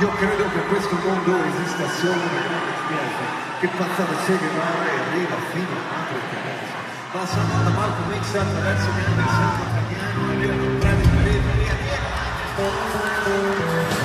Io credo che questo mondo esista solo una grande chiesa che passa da Seghemare e arriva fino a Madre Teresa. Passa da Marco Mix attraverso Milano del Santo Italiano e prende il Via, via, via.